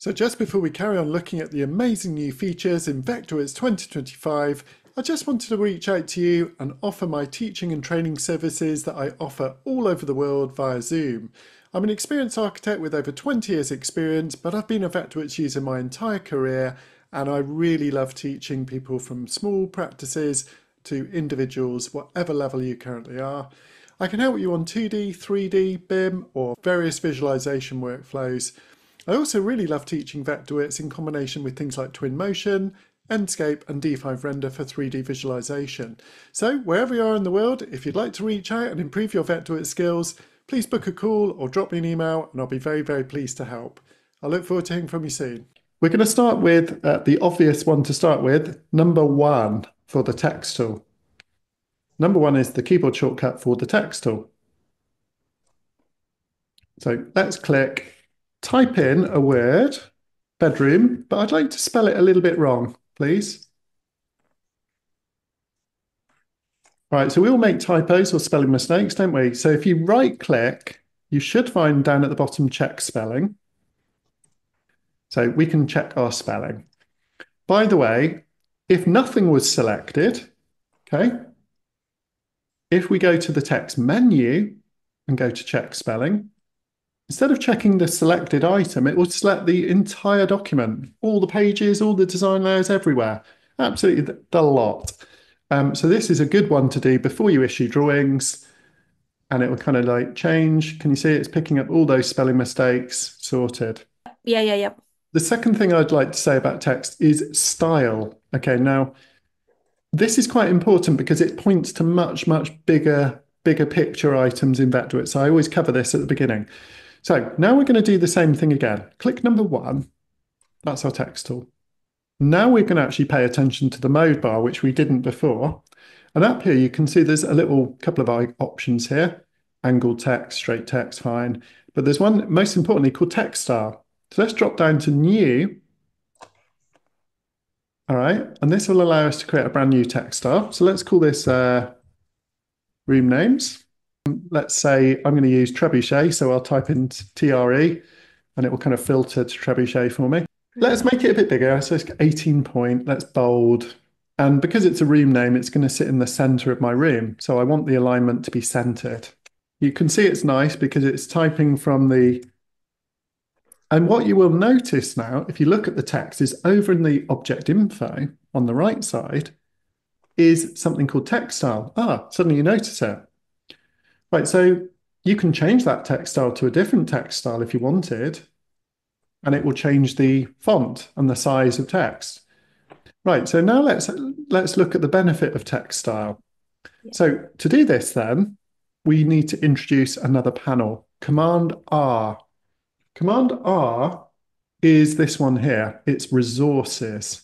So just before we carry on looking at the amazing new features in Vectorworks 2025, I just wanted to reach out to you and offer my teaching and training services that I offer all over the world via Zoom. I'm an experienced architect with over 20 years experience, but I've been a Vectorworks user my entire career and I really love teaching people from small practices to individuals, whatever level you currently are. I can help you on 2D, 3D, BIM or various visualization workflows. I also really love teaching Vectorworks in combination with things like Twinmotion, Enscape and D5 Render for 3D visualization. So wherever you are in the world, if you'd like to reach out and improve your Vectorworks skills, please book a call or drop me an email and I'll be very, very pleased to help. I look forward to hearing from you soon. We're going to start with uh, the obvious one to start with, number one for the text tool. Number one is the keyboard shortcut for the text tool. So let's click type in a word, bedroom, but I'd like to spell it a little bit wrong, please. Right, so we all make typos or spelling mistakes, don't we? So if you right click, you should find down at the bottom check spelling. So we can check our spelling. By the way, if nothing was selected, okay, if we go to the text menu and go to check spelling, Instead of checking the selected item, it will select the entire document, all the pages, all the design layers everywhere. Absolutely the, the lot. Um, so this is a good one to do before you issue drawings and it will kind of like change. Can you see it's picking up all those spelling mistakes sorted? Yeah, yeah, yeah. The second thing I'd like to say about text is style. Okay, now this is quite important because it points to much, much bigger, bigger picture items in Vectorworks. So I always cover this at the beginning. So now we're going to do the same thing again. Click number one. That's our text tool. Now we're going to actually pay attention to the mode bar, which we didn't before. And up here, you can see there's a little couple of options here. Angled text, straight text, fine. But there's one, most importantly, called text style. So let's drop down to new. All right, and this will allow us to create a brand new text style. So let's call this uh, room names let's say I'm going to use trebuchet, so I'll type in TRE and it will kind of filter to trebuchet for me. Let's make it a bit bigger. So it's 18 point, let's bold. And because it's a room name, it's going to sit in the center of my room. So I want the alignment to be centered. You can see it's nice because it's typing from the and what you will notice now, if you look at the text, is over in the object info on the right side is something called text style. Ah, suddenly you notice it. Right, so you can change that text style to a different text style if you wanted, and it will change the font and the size of text. Right, so now let's let's look at the benefit of text style. Yeah. So to do this then, we need to introduce another panel, Command R. Command R is this one here, it's resources.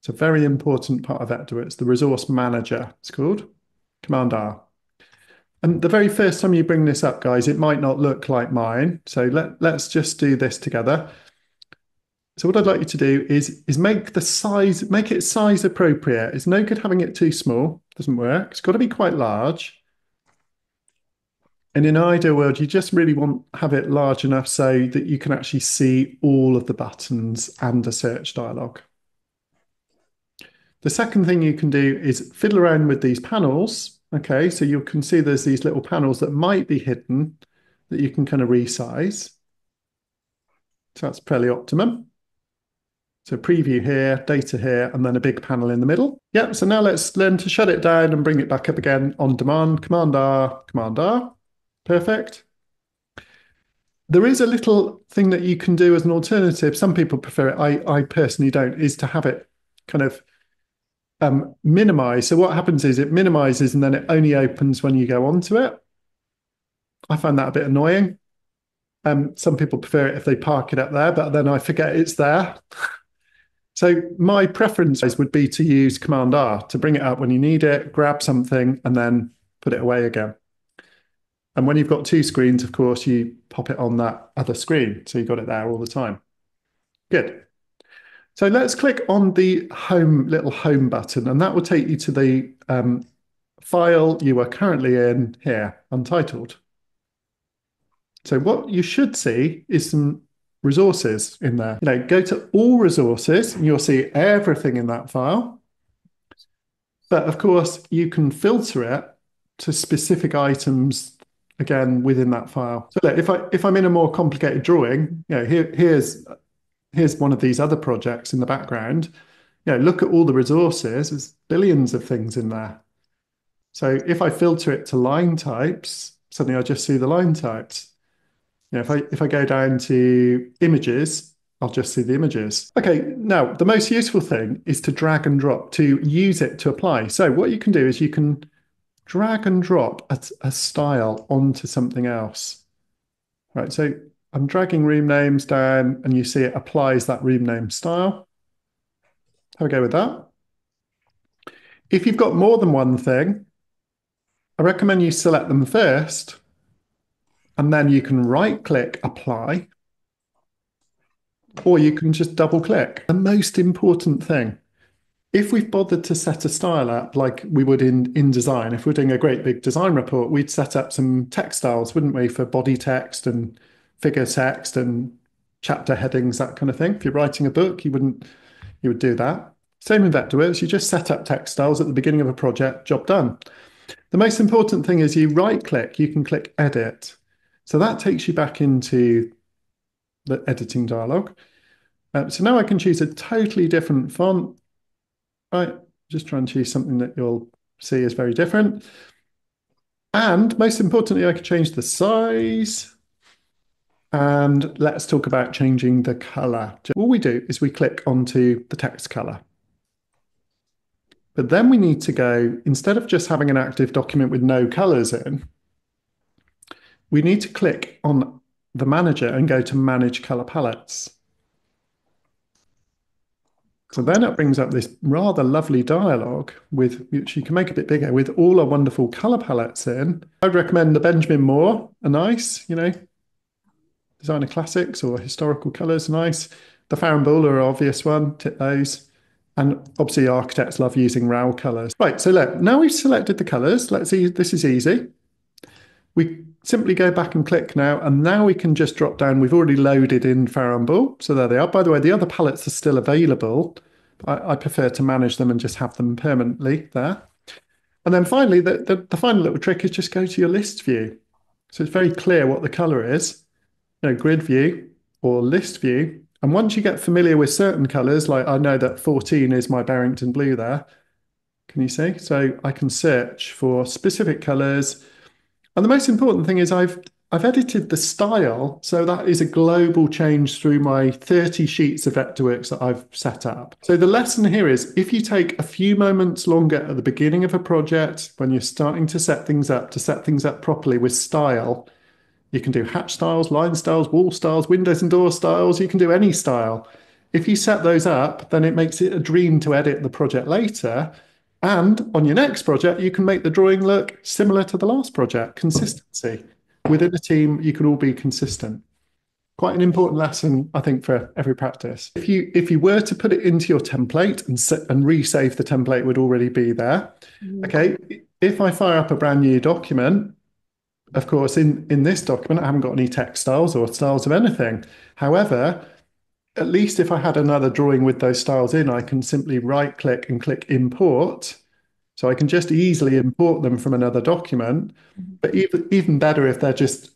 It's a very important part of Vector. It's the resource manager, it's called, Command R. And the very first time you bring this up, guys, it might not look like mine. So let, let's just do this together. So what I'd like you to do is, is make the size, make it size appropriate. It's no good having it too small. Doesn't work. It's got to be quite large. And in an ideal world, you just really want have it large enough so that you can actually see all of the buttons and the search dialog. The second thing you can do is fiddle around with these panels Okay, so you can see there's these little panels that might be hidden that you can kind of resize. So that's fairly optimum. So preview here, data here, and then a big panel in the middle. Yep, so now let's learn to shut it down and bring it back up again on demand. Command R, Command R. Perfect. There is a little thing that you can do as an alternative. Some people prefer it. I, I personally don't, is to have it kind of um, minimize. So what happens is it minimizes and then it only opens when you go onto it. I find that a bit annoying. Um, some people prefer it if they park it up there, but then I forget it's there. so my preference would be to use Command R to bring it up when you need it, grab something, and then put it away again. And when you've got two screens, of course, you pop it on that other screen. So you've got it there all the time. Good. So let's click on the home little home button, and that will take you to the um, file you are currently in here, untitled. So what you should see is some resources in there. You know, go to all resources and you'll see everything in that file. But of course, you can filter it to specific items again within that file. So look, if I if I'm in a more complicated drawing, you know, here here's here's one of these other projects in the background. You know, look at all the resources. There's billions of things in there. So if I filter it to line types, suddenly I just see the line types. You know, if I if I go down to images, I'll just see the images. Okay, now the most useful thing is to drag and drop to use it to apply. So what you can do is you can drag and drop a, a style onto something else. Right, so I'm dragging room names down and you see it applies that room name style. Have a go with that. If you've got more than one thing, I recommend you select them first and then you can right click apply or you can just double click. The most important thing, if we've bothered to set a style up like we would in InDesign, if we're doing a great big design report, we'd set up some text styles, wouldn't we, for body text and figure text and chapter headings, that kind of thing. If you're writing a book, you wouldn't, you would do that. Same in Vectorworks, you just set up text styles at the beginning of a project, job done. The most important thing is you right click, you can click edit. So that takes you back into the editing dialog. Uh, so now I can choose a totally different font. Right, just try and choose something that you'll see is very different. And most importantly, I can change the size. And let's talk about changing the color. All we do is we click onto the text color. But then we need to go, instead of just having an active document with no colors in, we need to click on the manager and go to manage color palettes. So then it brings up this rather lovely dialogue with which you can make a bit bigger with all our wonderful color palettes in. I'd recommend the Benjamin Moore a nice, you know, designer classics or historical colors nice. The Farrow & Ball are obvious one, tip those. And obviously architects love using RAL colors. Right, so look, now we've selected the colors. Let's see, this is easy. We simply go back and click now, and now we can just drop down. We've already loaded in Farrow & Ball, so there they are. By the way, the other palettes are still available. I, I prefer to manage them and just have them permanently there. And then finally, the, the, the, final little trick is just go to your list view. So it's very clear what the color is. Know, grid view or list view, and once you get familiar with certain colors, like I know that 14 is my Barrington blue there, can you see? So I can search for specific colors. And the most important thing is I've I've edited the style, so that is a global change through my 30 sheets of Vectorworks that I've set up. So the lesson here is if you take a few moments longer at the beginning of a project, when you're starting to set things up, to set things up properly with style, you can do hatch styles, line styles, wall styles, windows and door styles. You can do any style. If you set those up, then it makes it a dream to edit the project later. And on your next project, you can make the drawing look similar to the last project. Consistency. Within a team, you can all be consistent. Quite an important lesson, I think, for every practice. If you if you were to put it into your template and set, and resave the template would already be there. Mm. Okay. If I fire up a brand new document, of course, in, in this document, I haven't got any text styles or styles of anything. However, at least if I had another drawing with those styles in, I can simply right click and click import. So I can just easily import them from another document. Mm-hmm. But even, even better if they're just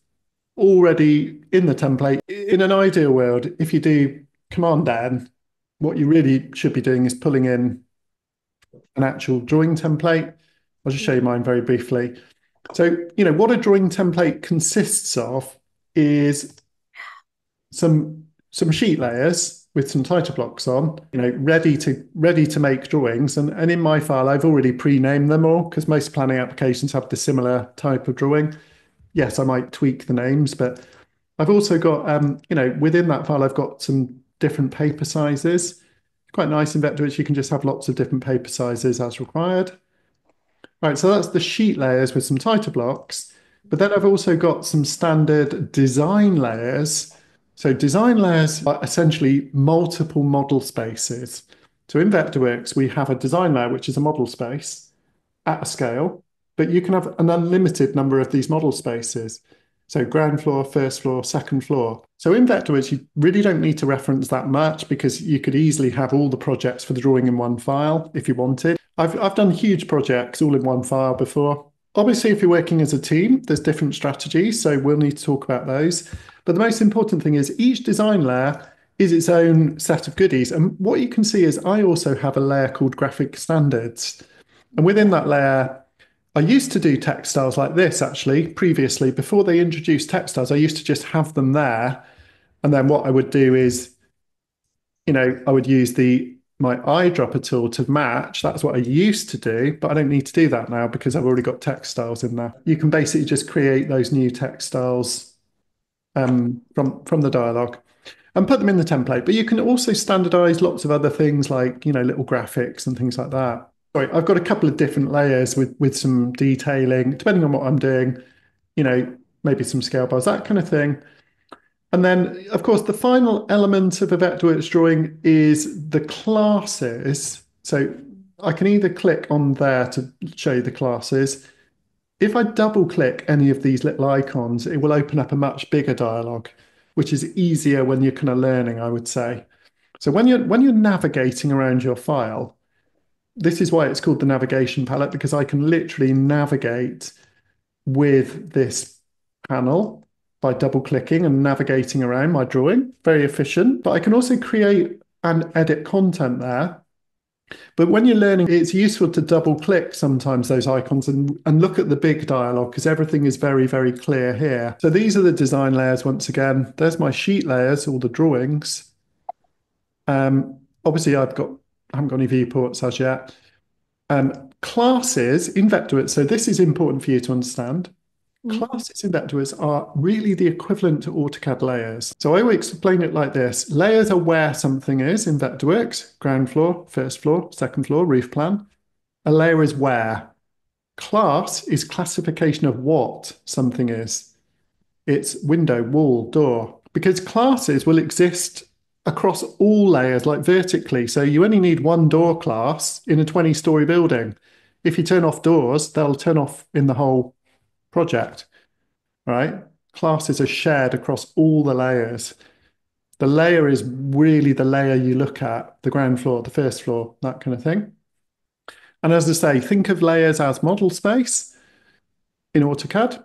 already in the template. In an ideal world, if you do Command N, what you really should be doing is pulling in an actual drawing template. I'll just show you mine very briefly. So, you know, what a drawing template consists of is some some sheet layers with some title blocks on, you know, ready to ready to make drawings. And, and in my file, I've already pre-named them all because most planning applications have the similar type of drawing. Yes, I might tweak the names, but I've also got, um, you know, within that file, I've got some different paper sizes. Quite nice in Vectorworks, you can just have lots of different paper sizes as required. Right, so that's the sheet layers with some title blocks. But then I've also got some standard design layers. So design layers are essentially multiple model spaces. So in Vectorworks, we have a design layer, which is a model space at a scale, but you can have an unlimited number of these model spaces. So ground floor, first floor, second floor. So in Vectorworks, you really don't need to reference that much because you could easily have all the projects for the drawing in one file if you wanted. I've, I've done huge projects all in one file before. Obviously, if you're working as a team, there's different strategies. So we'll need to talk about those. But the most important thing is each design layer is its own set of goodies. And what you can see is I also have a layer called graphic standards. And within that layer, I used to do text styles like this actually previously. Before they introduced text styles, I used to just have them there. And then what I would do is, you know, I would use the my eyedropper tool to match. That's what I used to do, but I don't need to do that now because I've already got text styles in there. You can basically just create those new text styles um, from from the dialog and put them in the template. But you can also standardize lots of other things like, you know, little graphics and things like that. Sorry, I've got a couple of different layers with with some detailing, depending on what I'm doing, you know, maybe some scale bars, that kind of thing. And then, of course, the final element of a Vectorworks drawing is the classes. So I can either click on there to show you the classes. If I double click any of these little icons, it will open up a much bigger dialog, which is easier when you're kind of learning, I would say. So when you're when you're navigating around your file, this is why it's called the navigation palette because I can literally navigate with this panel by double clicking and navigating around my drawing. Very efficient. But I can also create and edit content there. But when you're learning, it's useful to double click sometimes those icons and, and look at the big dialog because everything is very, very clear here. So these are the design layers once again. There's my sheet layers, all the drawings. Um, obviously, I've got I haven't got any viewports as yet. Um, classes in Vectorworks, so this is important for you to understand. Mm. Classes in Vectorworks are really the equivalent to AutoCAD layers. So I will explain it like this. Layers are where something is in Vectorworks, ground floor, first floor, second floor, roof plan. A layer is where. Class is classification of what something is. It's window, wall, door. Because classes will exist across all layers, like vertically. So you only need one door class in a 20 story building. If you turn off doors, they'll turn off in the whole project, right? Classes are shared across all the layers. The layer is really the layer you look at, the ground floor, the first floor, that kind of thing. And as I say, think of layers as model space in AutoCAD.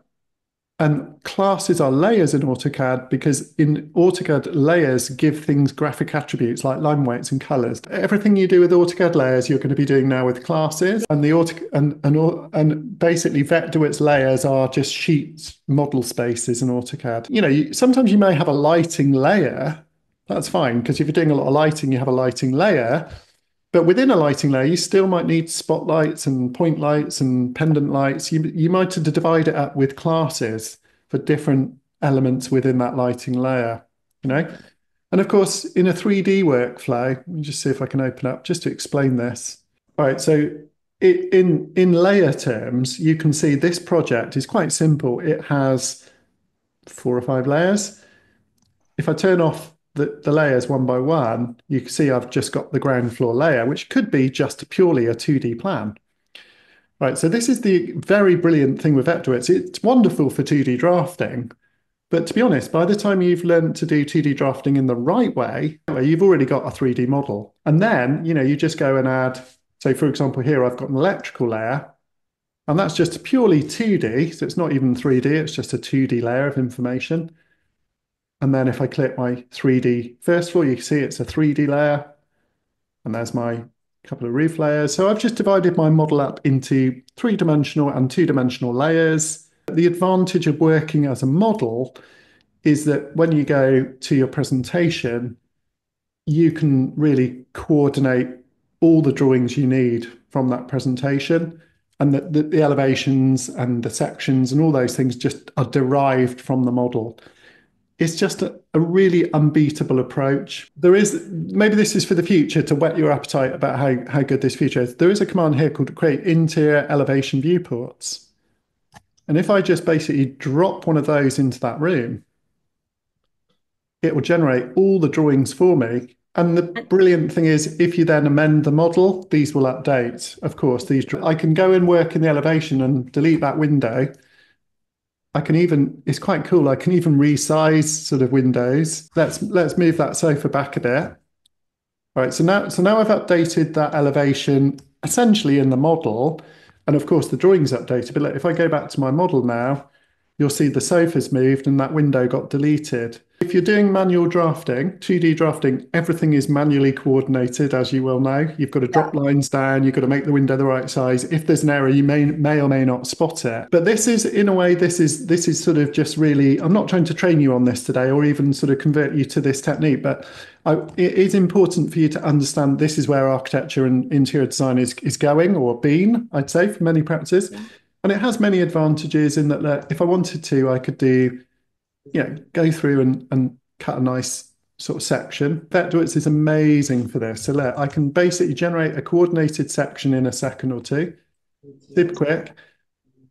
And classes are layers in AutoCAD because in AutoCAD, layers give things graphic attributes like line weights and colors. Everything you do with AutoCAD layers, you're going to be doing now with classes. And the auto and and and basically Vectorworks layers are just sheets, model spaces in AutoCAD. You know, you, sometimes you may have a lighting layer. That's fine because if you're doing a lot of lighting, you have a lighting layer. But within a lighting layer, you still might need spotlights and point lights and pendant lights. You, you might divide it up with classes for different elements within that lighting layer, you know? And of course, in a 3D workflow, let me just see if I can open up just to explain this. All right, so it, in, in layer terms, you can see this project is quite simple. It has four or five layers. If I turn off the, the layers one by one, you can see I've just got the ground floor layer, which could be just purely a 2D plan. Right, so this is the very brilliant thing with Vectorworks. It's wonderful for 2D drafting, but to be honest, by the time you've learned to do 2D drafting in the right way, you've already got a 3D model. And then, you know, you just go and add, so for example, here I've got an electrical layer, and that's just purely 2D. So it's not even 3D, it's just a 2D layer of information. And then if I click my 3D first floor, you can see it's a 3D layer. And there's my couple of roof layers. So I've just divided my model up into three-dimensional and two-dimensional layers. The advantage of working as a model is that when you go to your presentation, you can really coordinate all the drawings you need from that presentation and the, the, the elevations and the sections and all those things just are derived from the model it's just a, a, really unbeatable approach. There is maybe this is for the future to whet your appetite about how, how good this feature is. There is a command here called create interior elevation viewports. And if I just basically drop one of those into that room, it will generate all the drawings for me. And the brilliant thing is, if you then amend the model, these will update. Of course, these I can go and work in the elevation and delete that window I can even, it's quite cool. I can even resize sort of windows. Let's, let's move that sofa back a bit. All right, so now, so now I've updated that elevation essentially in the model. And of course the drawing's updated, but if I go back to my model now, you'll see the sofa's moved and that window got deleted. If you're doing manual drafting, 2D drafting, everything is manually coordinated, as you will know. You've got to drop yeah. lines down, you've got to make the window the right size. If there's an error, you may may or may not spot it. But this is, in a way, this is this is sort of just really. I'm not trying to train you on this today, or even sort of convert you to this technique, but I, it is important for you to understand this is where architecture and interior design is is going or been. I'd say for many practices. Yeah. And it has many advantages in that, if I wanted to, I could do you know, go through and, and cut a nice sort of section. Vectorworks is amazing for this. So let, I can basically generate a coordinated section in a second or two, super quick.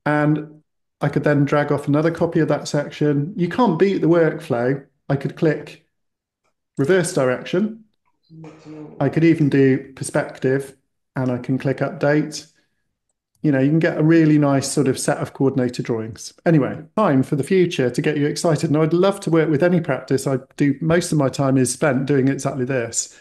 And I could then drag off another copy of that section. You can't beat the workflow. I could click reverse direction. I could even do perspective and I can click update you know, you can get a really nice sort of set of coordinated drawings. Anyway, time for the future to get you excited. And I'd love to work with any practice. I do most of my time is spent doing exactly this.